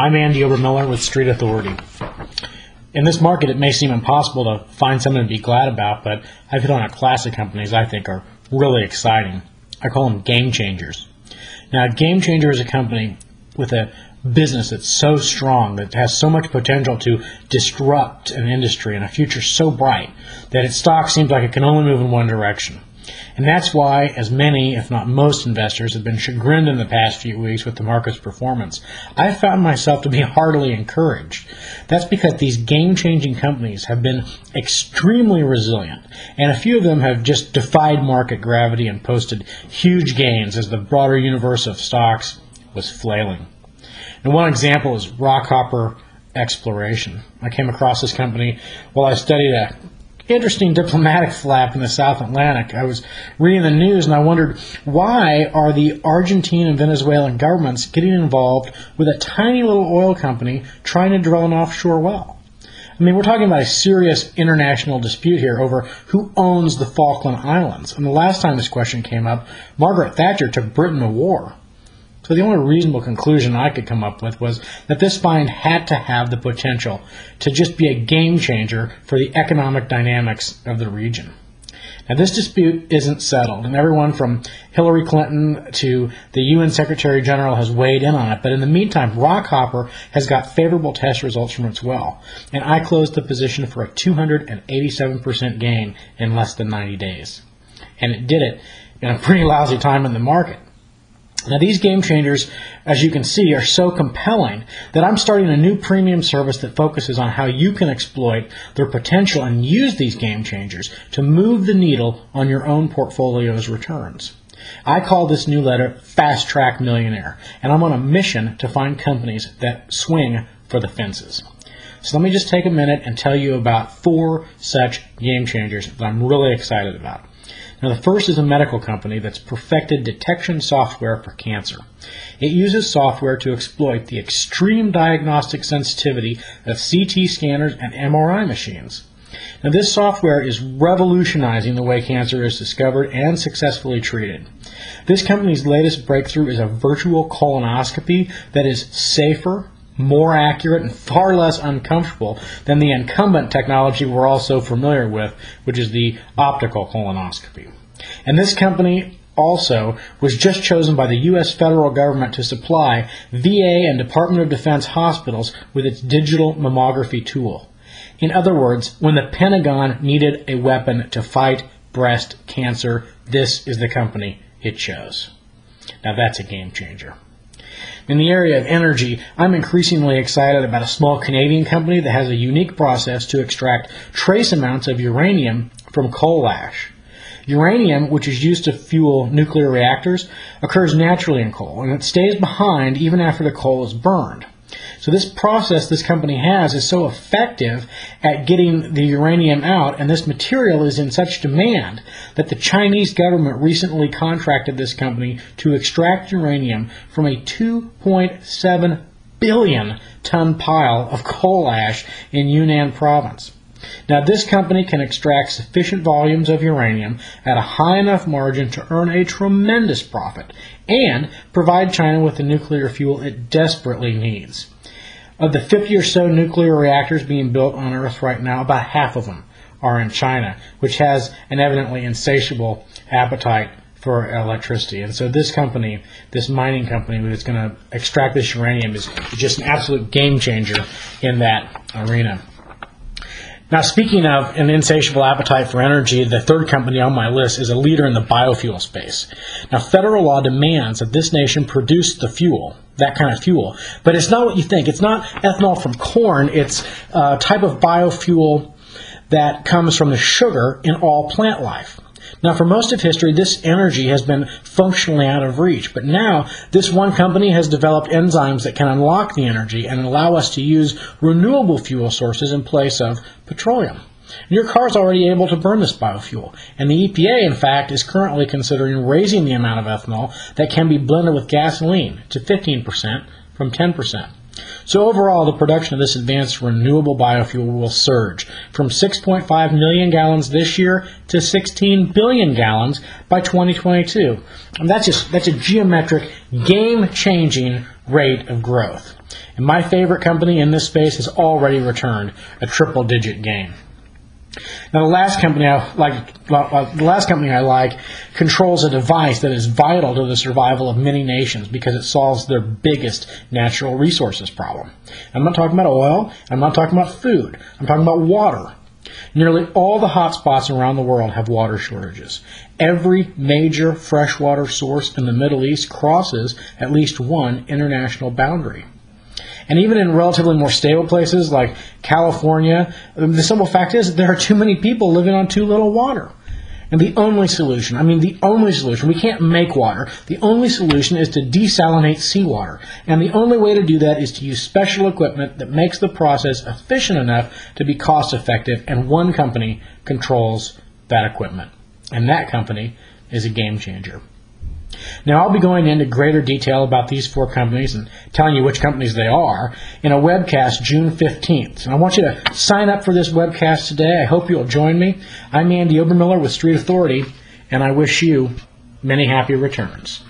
I'm Andy Obermueller with Street Authority. In this market, it may seem impossible to find something to be glad about, but I've hit on a class of companies I think are really exciting. I call them game changers. Now, a Game Changer is a company with a business that's so strong, that has so much potential to disrupt an industry and a future so bright that its stock seems like it can only move in one direction. And that's why, as many, if not most investors, have been chagrined in the past few weeks with the market's performance, I've found myself to be heartily encouraged. That's because these game changing companies have been extremely resilient, and a few of them have just defied market gravity and posted huge gains as the broader universe of stocks was flailing. And one example is Rockhopper Exploration. I came across this company while I studied a interesting diplomatic flap in the South Atlantic. I was reading the news and I wondered why are the Argentine and Venezuelan governments getting involved with a tiny little oil company trying to drill an offshore well? I mean, we're talking about a serious international dispute here over who owns the Falkland Islands. And the last time this question came up, Margaret Thatcher took Britain to war. So the only reasonable conclusion I could come up with was that this find had to have the potential to just be a game changer for the economic dynamics of the region. Now, this dispute isn't settled, and everyone from Hillary Clinton to the UN Secretary General has weighed in on it. But in the meantime, Rockhopper has got favorable test results from its well, and I closed the position for a 287% gain in less than 90 days. And it did it in a pretty lousy time in the market. Now, these game changers, as you can see, are so compelling that I'm starting a new premium service that focuses on how you can exploit their potential and use these game changers to move the needle on your own portfolio's returns. I call this new letter Fast Track Millionaire, and I'm on a mission to find companies that swing for the fences. So let me just take a minute and tell you about four such game changers that I'm really excited about. Now, the first is a medical company that's perfected detection software for cancer. It uses software to exploit the extreme diagnostic sensitivity of CT scanners and MRI machines. Now, this software is revolutionizing the way cancer is discovered and successfully treated. This company's latest breakthrough is a virtual colonoscopy that is safer, more accurate, and far less uncomfortable than the incumbent technology we're all so familiar with, which is the optical colonoscopy. And this company also was just chosen by the U.S. federal government to supply VA and Department of Defense hospitals with its digital mammography tool. In other words, when the Pentagon needed a weapon to fight breast cancer, this is the company it chose. Now that's a game changer. In the area of energy, I'm increasingly excited about a small Canadian company that has a unique process to extract trace amounts of uranium from coal ash. Uranium, which is used to fuel nuclear reactors, occurs naturally in coal, and it stays behind even after the coal is burned. So this process this company has is so effective at getting the uranium out, and this material is in such demand that the Chinese government recently contracted this company to extract uranium from a 2.7 billion ton pile of coal ash in Yunnan province. Now, this company can extract sufficient volumes of uranium at a high enough margin to earn a tremendous profit and provide China with the nuclear fuel it desperately needs. Of the 50 or so nuclear reactors being built on Earth right now, about half of them are in China, which has an evidently insatiable appetite for electricity. And so this company, this mining company that's going to extract this uranium is just an absolute game changer in that arena. Now, speaking of an insatiable appetite for energy, the third company on my list is a leader in the biofuel space. Now, federal law demands that this nation produce the fuel, that kind of fuel, but it's not what you think. It's not ethanol from corn, it's a type of biofuel that comes from the sugar in all plant life. Now, for most of history, this energy has been functionally out of reach, but now this one company has developed enzymes that can unlock the energy and allow us to use renewable fuel sources in place of petroleum. Your car is already able to burn this biofuel, and the EPA, in fact, is currently considering raising the amount of ethanol that can be blended with gasoline to 15% from 10%. So overall, the production of this advanced renewable biofuel will surge from 6.5 million gallons this year to 16 billion gallons by 2022. And that's just that's a geometric, game-changing rate of growth. And my favorite company in this space has already returned a triple digit gain. Now, the last company I like, the last company I like, controls a device that is vital to the survival of many nations because it solves their biggest natural resources problem. I'm not talking about oil. I'm not talking about food. I'm talking about water. Nearly all the hotspots around the world have water shortages. Every major freshwater source in the Middle East crosses at least one international boundary. And even in relatively more stable places like California, um, the simple fact is there are too many people living on too little water. And the only solution, I mean, the only solution, we can't make water. The only solution is to desalinate seawater. And the only way to do that is to use special equipment that makes the process efficient enough to be cost effective. And one company controls that equipment. And that company is a game changer. Now, I'll be going into greater detail about these four companies and telling you which companies they are in a webcast June 15th. And I want you to sign up for this webcast today. I hope you'll join me. I'm Andy Obermueller with Street Authority, and I wish you many happy returns.